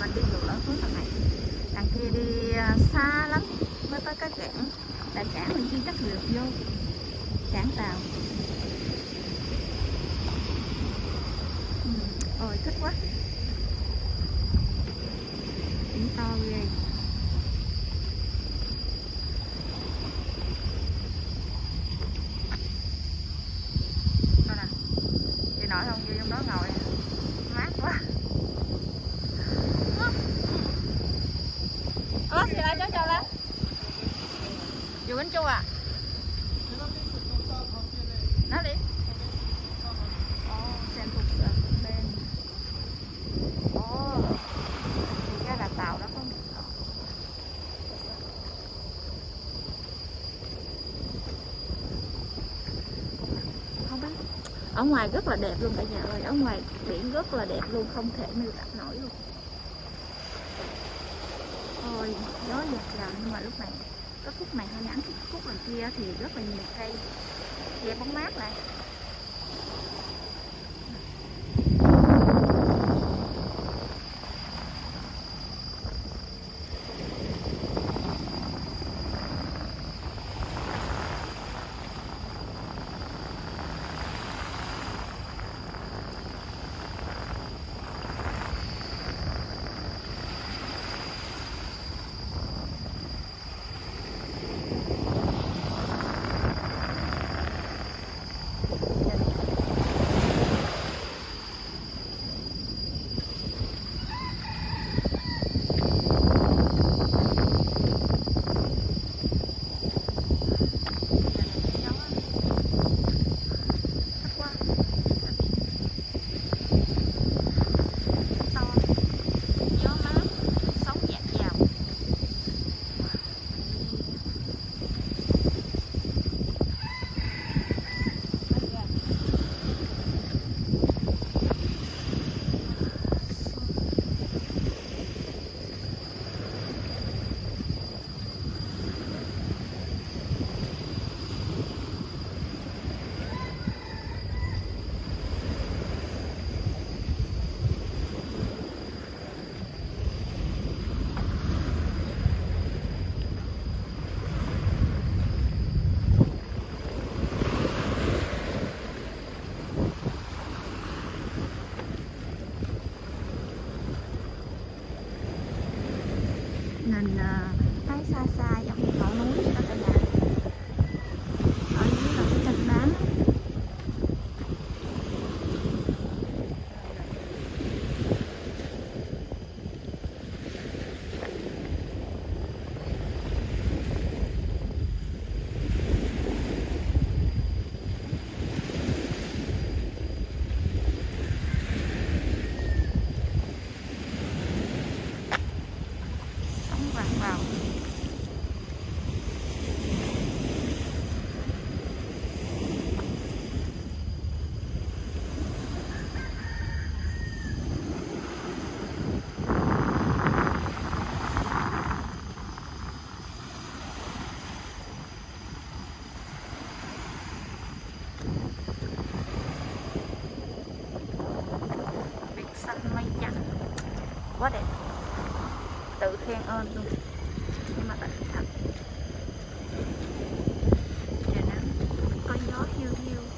mình đi được ở hướng đằng này. Đằng kia đi à, xa lắm, mới tới cái cảng. Tại cảng mình kia chắc được vô. Cảng tàu. Ừ. ôi, thích quá. Biển to ghê. Nổi không vô trong đó ngồi nè. mát quá ơ thì lại cho chào lên dù bánh chu à nó đi Ồ, xem thuộc ở bên Ồ, thì ra là tàu đó có một không biết ở ngoài rất là đẹp luôn cả nhà ơi. Ở ngoài biển rất là đẹp luôn, không thể miêu tả nổi luôn. Ôi, gió giật vào nhưng mà lúc này có khúc này hơi nắng, khúc này kia thì rất là nhiều cây. Che bóng mát này Thích quá. To. Gió mát, sóng dạt vào. Nhìn à, thấy xa xa giống như ngọn núi vậy đó cả nhà. Ở dưới là cái chân đá. Sóng vào. Biển xanh mây trắng quá đẹp tự khen ơn luôn. Nhưng mà thật thật. Trời nắng có gió hiu hiu.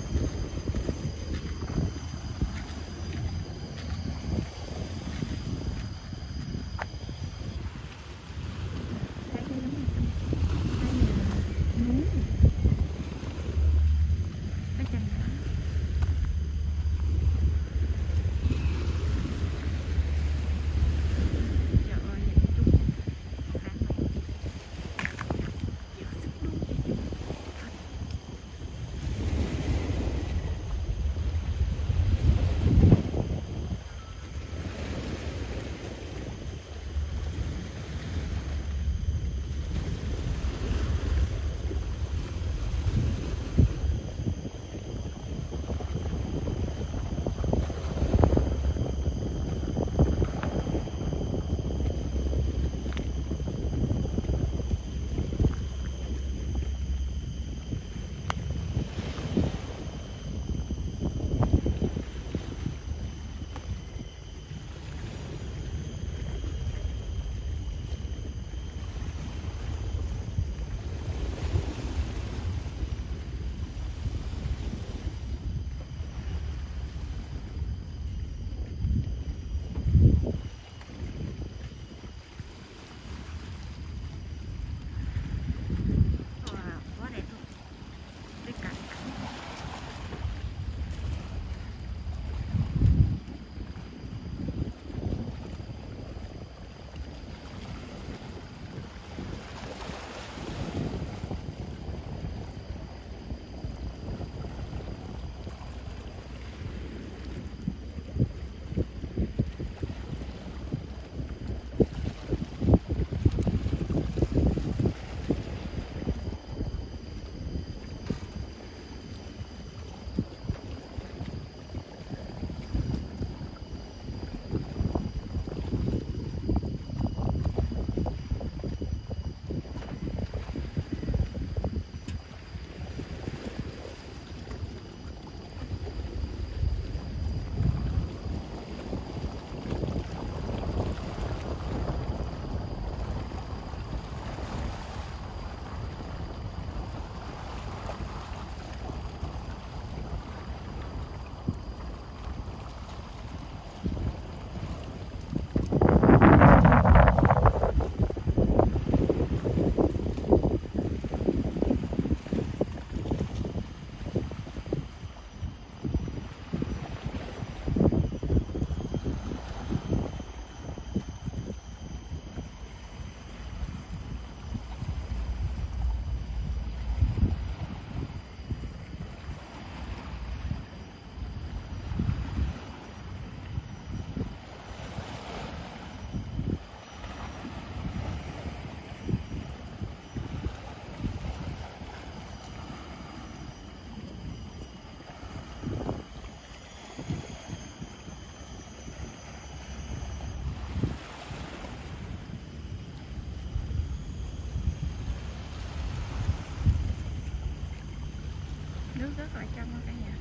Rất là trong cả nhà.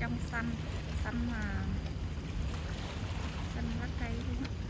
Trong xanh xanh mà xanh lá cây luôn á.